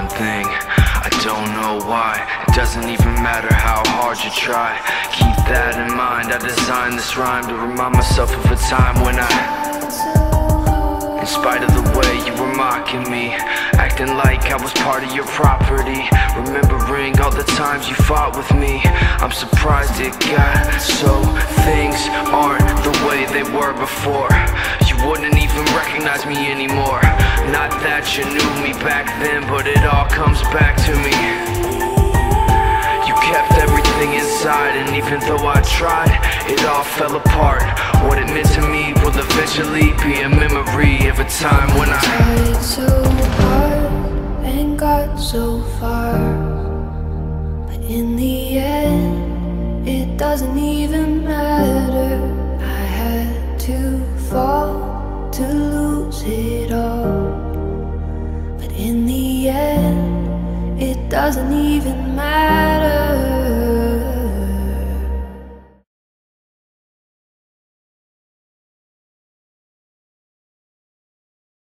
one thing. I don't know why. It doesn't even matter how hard you try. Keep that in mind. I designed this rhyme to remind myself of a time when I. In spite of the way you were mocking me, acting like I was part of your property. Remembering all the times you fought with me, I'm surprised it got so. Things aren't the way they were before. Recognize me anymore. Not that you knew me back then, but it all comes back to me. You kept everything inside, and even though I tried, it all fell apart. What it meant to me will eventually be a memory of a time when I. Tried so hard and got so far, but in the end, it doesn't even matter. I had to fall to in the end, it doesn't even matter.